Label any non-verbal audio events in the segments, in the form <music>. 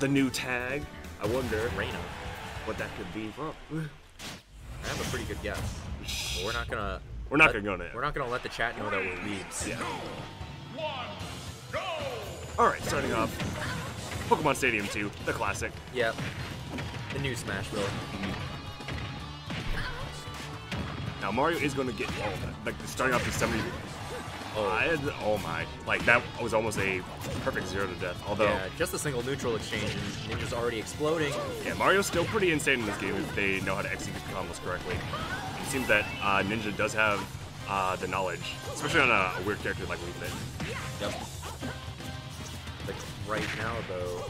the new tag. I wonder Reina. what that could be. Well, I have a pretty good guess. But we're not gonna. We're not let- gonna go there. We're not gonna let the chat know that we're weebs. Yeah. All right, starting off, Pokemon Stadium 2, the classic. Yep. The new Smash Smashville. Now Mario is going to get all that. like starting off the 70. Oh. I had, oh my, like that was almost a perfect zero to death. Although, Yeah, just a single neutral exchange and Ninja's already exploding. yeah, Mario's still pretty insane in this game if they know how to execute combos correctly. It seems that uh, Ninja does have uh, the knowledge, especially on a, a weird character like Wii Fit. Yep. Like right now though,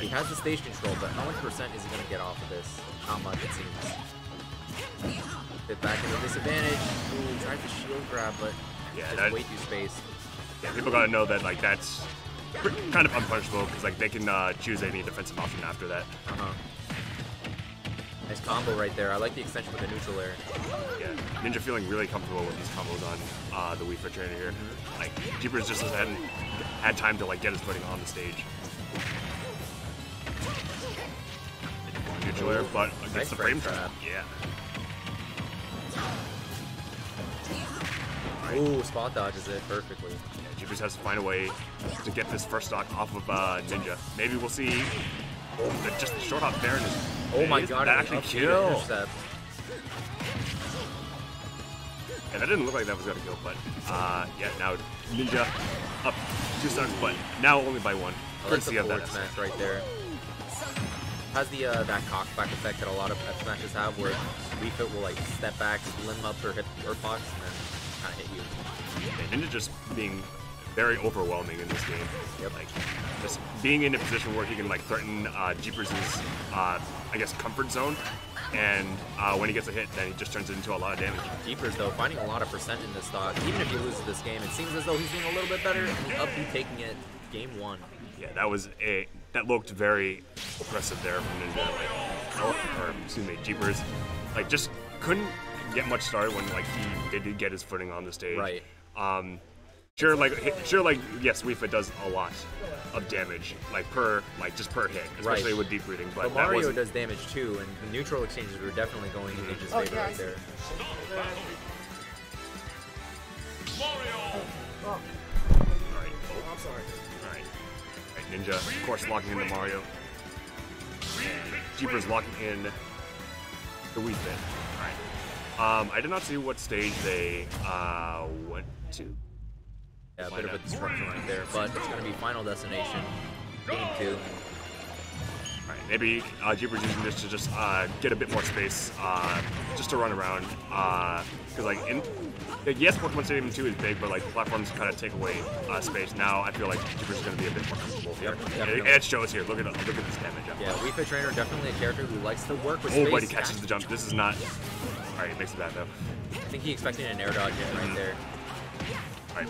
he has the stage control, but how much percent is he gonna get off of this? Not much it seems. Bit back into disadvantage. Ooh, tried the shield grab, but Yeah, that- way too spaced. Yeah, people gotta know that like that's kind of unpunishable because like they can uh, choose any defensive option after that. Uh-huh. Nice combo right there. I like the extension with the neutral air. Yeah, Ninja feeling really comfortable with these combos on uh, the Wii Fit Trainer here. Like Jeepers just hasn't had time to like get his footing on the stage. Neutral air, but against Nice the frame frame trap. trap. Yeah. Ooh, spot dodges it perfectly. Yeah, Jeepers has to find a way to get this first stock off of uh, Ninja. Maybe we'll see oh, the, just the short hop there. and Oh my god, that actually up B to kill. Yeah, that didn't look like that was gonna kill, but uh, yeah, now Ninja up two stars, but now only by one. I like the of that forward smash right there. Has the uh, that cockback effect that a lot of F smashes have, where Wii Fit will like step back, limb up or hit or box, and then kind of hit you. Ninja just being very overwhelming in this game. Yep. Like just being in a position where he can like threaten uh, Jeepers' uh, I guess comfort zone, and uh, when he gets a hit, then he just turns it into a lot of damage. Jeepers though, finding a lot of percent in this stock. Even if he loses this game, it seems as though he's doing a little bit better, and the up B taking it game one. Yeah, that was a that looked very oppressive there from Ninja. Like, oh, or excuse me, Jeepers, like just couldn't get much started when like he did get his footing on the stage. Right. Um, sure, like sure, like yes, Wii Fit does a lot of damage, like per like just per hit, especially Right. with deep breathing. But But that Mario wasn't- does damage too, and the neutral exchanges were definitely going in Ninja's favor right there. All right. Oh, I'm sorry. all right. All right. Ninja, of course, locking into Mario. And Jeepers locking in the Wii Fit. Um, I did not see what stage they uh, went to. Yeah, a bit of a disruption right there, but it's going to be Final Destination, game two. All right, maybe uh, Jeepers using this to just uh, get a bit more space, uh, just to run around. Because like in, like, yes, Pokemon Stadium 2 is big, but like platforms kind of take away uh, space. Now I feel like Jeepers is going to be a bit more comfortable here. Yep, and, it, and it shows here. Look at look at this damage. Yeah, Fit Trainer definitely a character who likes to work with Oh, space. but he catches the jump. This is not. All right, makes it bad though. I think he expected an air dodge in right there. All right,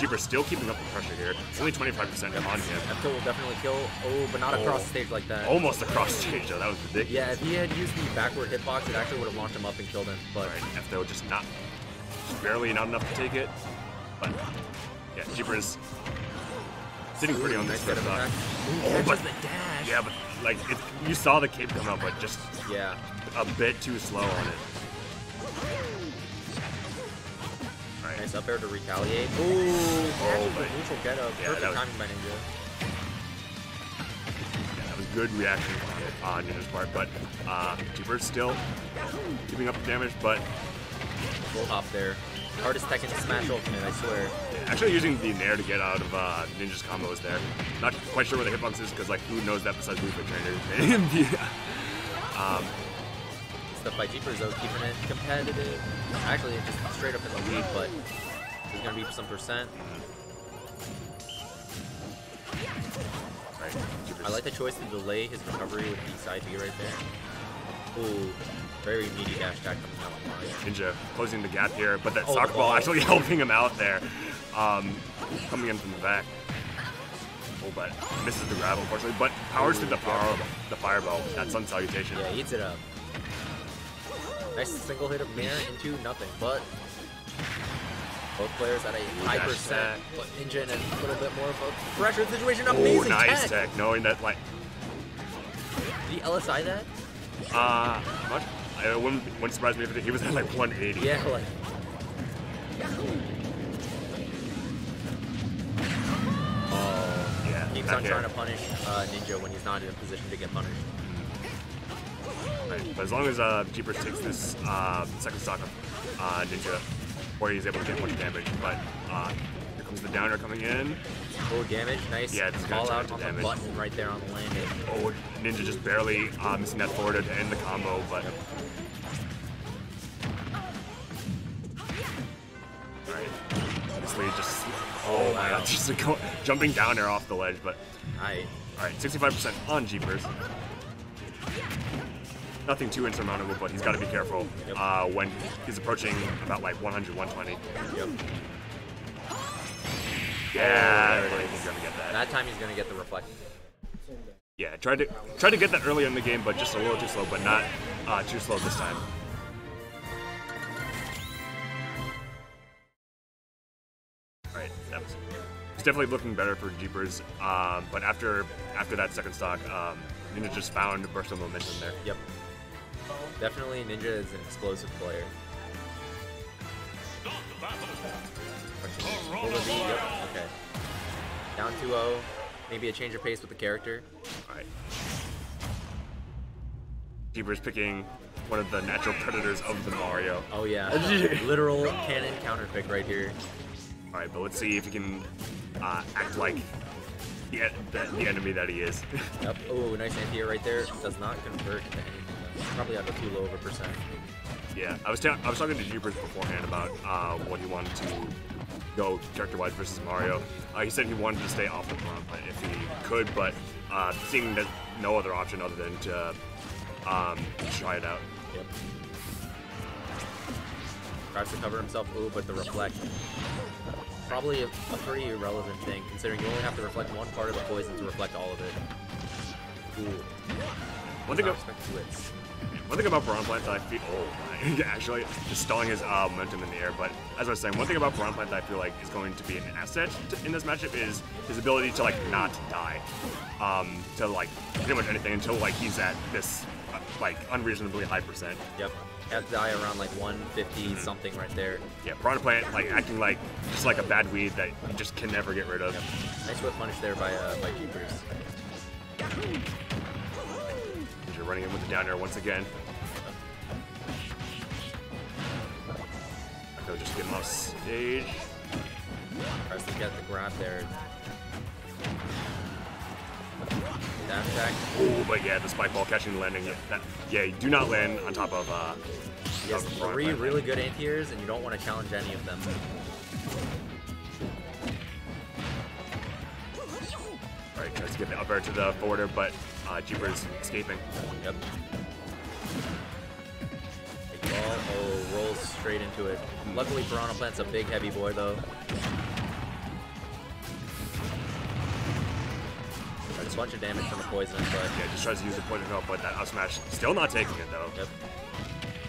Jeepers still keeping up the pressure here. It's only 25% on him. F will definitely kill. Oh, but not oh. across Oh. the stage like that. Almost across stage though. That was ridiculous. Yeah, if he had used the backward hitbox, it actually would have launched him up and killed him. But All right, F though just not, just barely not enough to take it. But yeah, Jeepers sitting pretty on this first stock. Oh, but- the dash. Yeah, but like it, you saw the cape come out, but just Yeah. a bit too slow on it. Nice up air to retaliate. Ooh, Oh, but- neutral get up. Yeah, Perfect that was- timing by Ninja. yeah, that was good reaction on Ninja's part, but uh, Jeepers still keeping up the damage, but Full hop there. Hardest tech in Smash Ultimate, I swear. Actually using the Nair to get out of uh, Ninja's combos there. Not quite sure where the hitbox is because like who knows that besides Fit Trainer. <laughs> yeah. Um, Stuff by Jeepers though, keeping it competitive. Actually, just straight up in the lead, but there's gonna be some percent. right. I like the choice to delay his recovery with the side B right there. Ooh, very meaty dash attack coming out. Ninja closing the gap here, but that Oh, soccer ball ball. actually <laughs> helping him out there. Um, coming in from the back. Oh, but misses the grab unfortunately, but powers to the power the fireball. That sun salutation. Yeah, eats it up. Nice single hit of Mirror into nothing, but Both players at a high dash percent, but Ninja in a little bit more of a pressure situation. Oh, Amazing nice tech. tech. Knowing that, like, Did he LSI that? uh, much. It wouldn't, wouldn't surprise me if he was at like 180. Yeah, like. Oh, Yeah. keeps on trying to punish uh, Ninja when he's not in a position to get punished. But as long as uh, Jeepers takes this uh, second stock of uh, Ninja, where he's able to get much damage, but uh, here comes the down air coming in. Oh, damage, nice. Yeah, it's Call out on damage. the button right there on the landing. Oh, Ninja just barely uh, missing that forward to end the combo, but. Alright. Just. Oh my wow. god, <laughs> just a jumping down there off the ledge, but. I Alright, 65% on Jeepers. Nothing too insurmountable, but he's got to be careful uh, when he's approaching about like 100, 120. yep. Yeah, he's gonna get that. That time he's gonna get the reflect. Yeah, tried to tried to get that earlier in the game, but just a little too slow, but not uh, too slow this time. Alright, that was it's definitely looking better for Jeepers. Um, but after after that second stock, um, Ninja just found a burst of momentum there. Yep. Definitely Ninja is an explosive player. Will it be? Yep. Okay. Down 2-0. Maybe a change of pace with the character. Alright. Jeepers picking one of the natural predators of the Mario. Oh <laughs> yeah. Literal canon counter pick right here. Alright, but let's see if he can uh, act like the, the, the enemy that he is. <laughs> Yep. Oh, nice anti-air right there. Does not convert to anything. Probably have a too low of a percent. yeah, I was ta- I was talking to Jeepers beforehand about uh, what he wanted to go character-wise versus Mario. Uh, he said he wanted to stay off the front, but if he could, but uh, seeing that no other option other than to um, try it out. Yep. Tries to cover himself. Ooh, but the reflect. Probably a, a pretty irrelevant thing, considering you only have to reflect one part of the poison to reflect all of it. Ooh. One thing, Not ab- expect two hits. one thing about Piranha Plant that I feel, oh my, <laughs> actually, just stalling his uh, momentum in the air. But as I was saying, one thing about Piranha Plant that I feel like is going to be an asset to, in this matchup is his ability to like not die, um, to like pretty much anything until like he's at this uh, like unreasonably high percent. Yep. Have to die around like 150 something right there. Yeah, Piranha Plant like acting like just like a bad weed that you just can never get rid of. Nice whip punish there by uh, by Jeepers. You're running in with the down air once again. Echo just getting off stage. Tries to get the grab there. Oh, but yeah, the spike ball catching and landing. Yeah, that, yeah, you do not land on top of. Uh, He has three really good anti-airs, and you don't want to challenge any of them. Alright, tries to get the up air to the forward air, but uh, Jeepers escaping. Yep. Big ball. Oh, rolls straight into it. Luckily, Piranha Plant's a big, heavy boy, though. A bunch of damage from the poison, but Yeah, just tries to use the poison help, but that up smash still not taking it though. yep.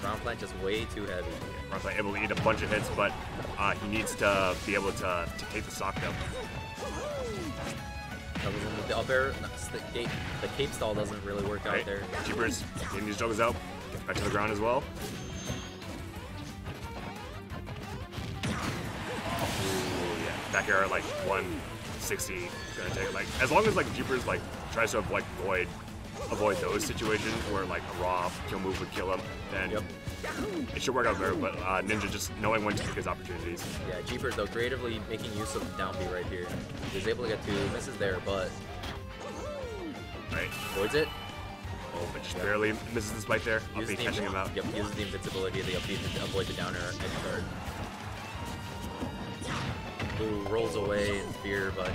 Piranha Plant just way too heavy. Piranha Plant able to eat a bunch of hits, but uh, he needs to be able to, to take the stock though. Other than with the up air, the, gate, the cape stall doesn't really work out there. Jeepers getting these juggles out, gets back to the ground as well. Ooh, yeah. Back air at like 160 gonna take it. Like as long as like Jeepers like tries to like avoid avoid those situations where like a raw kill move would kill him, then Yep. it should work out better. But uh, Ninja just knowing when to take his opportunities. Yeah, Jeepers though creatively making use of the down B right here. He's able to get two misses there, but Right. avoids it. Oh, but just Yeah. barely misses the spike there. Uses the, catching him out. Yep, uses the invincibility of the up B to avoid the down air edge guard. Ooh, rolls away in fear, but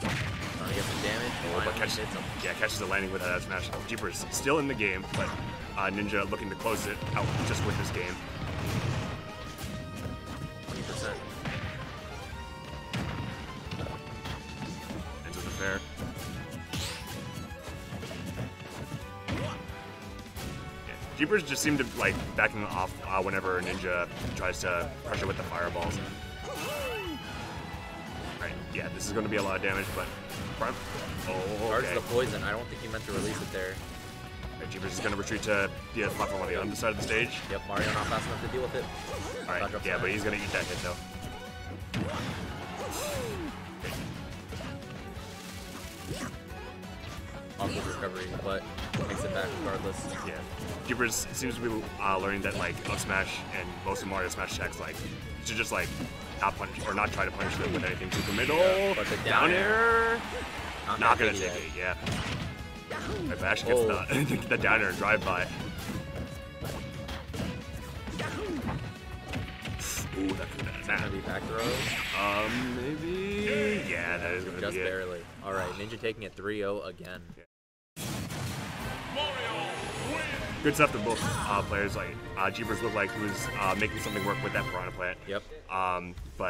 trying to get some damage. Oh, but Finally catches, hits him. yeah, catches the landing with that smash. Jeepers still in the game, but uh, Ninja looking to close it out just with this game. Yeah, just seem to like backing off uh, whenever Ninja tries to pressure with the fireballs. Right, yeah, this is going to be a lot of damage, but Prime. Oh, Charge okay. the poison. I don't think he meant to release it there. Right, Jeepers is going to retreat to the platform on the other side of the stage. Yep, Mario not fast enough to deal with it. All right, yeah, but he's going to eat that hit though. Awkward recovery, but makes it back regardless. Yeah. Jeepers seems to be uh, learning that like up smash and most of Mario Smash attacks like should just like not punch or not try to punish them with anything super middle. Yeah, but the down down air, Not, not gonna take it. Yeah. If Ash gets Oh. <laughs> the the down air drive by. Ooh, that could It's gonna be back throw. Um, maybe. Yeah, that is gonna Just be it. barely. Alright, Ninja taking it 3-0 again. Good stuff to both uh, players. Like uh, Jeepers looked like he was uh, making something work with that Piranha Plant. Yep. Um, but